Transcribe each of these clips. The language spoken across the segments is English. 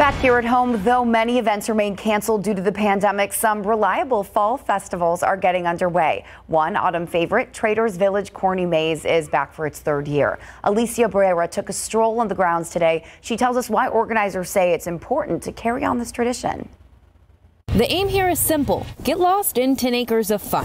Back here at home, though many events remain canceled due to the pandemic, some reliable fall festivals are getting underway. One autumn favorite, Traders Village Corny Maze, is back for its third year. Alicia Barrera took a stroll on the grounds today. She tells us why organizers say it's important to carry on this tradition. The aim here is simple get lost in 10 acres of fun.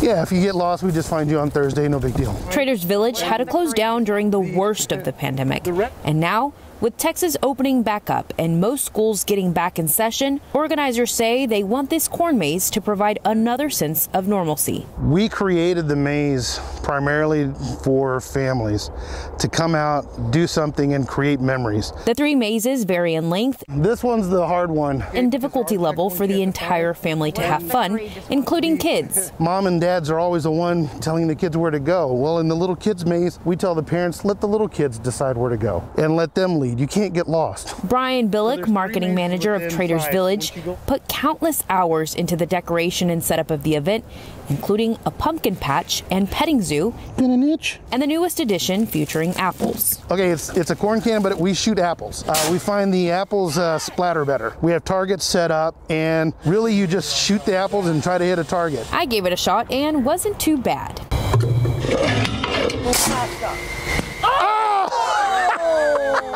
Yeah, if you get lost, we just find you on Thursday, no big deal. Traders Village had to close down during the worst of the pandemic. And now, with Texas opening back up and most schools getting back in session, organizers say they want this corn maze to provide another sense of normalcy. We created the maze primarily for families to come out, do something, and create memories. The three mazes vary in length. This one's the hard one. And difficulty level for the entire family to have fun, including kids. Mom and dads are always the one telling the kids where to go. Well, in the little kids maze, we tell the parents, let the little kids decide where to go and let them lead lead. You can't get lost. Brian Billick, marketing manager of Traders Village, put countless hours into the decoration and setup of the event, including a pumpkin patch and petting zoo. In an itch. And the newest edition featuring apples. Okay, it's, it's a corn can, but we shoot apples. Uh, we find the apples uh, splatter better. We have targets set up, and really you just shoot the apples and try to hit a target. I gave it a shot and wasn't too bad.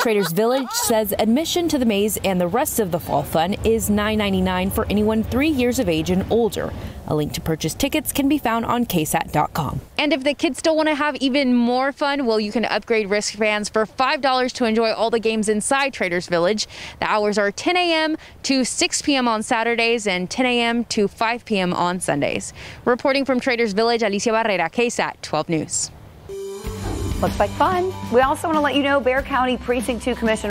Traders Village says admission to the maze and the rest of the fall fun is $9.99 for anyone three years of age and older. A link to purchase tickets can be found on ksat.com. And if the kids still want to have even more fun, well, you can upgrade wristbands for $5 to enjoy all the games inside Traders Village. The hours are 10 a.m. to 6 p.m. on Saturdays and 10 a.m. to 5 p.m. on Sundays. Reporting from Traders Village, Alicia Barrera, KSAT 12 News. Looks like fun. We also want to let you know Bexar County Precinct 2 Commissioner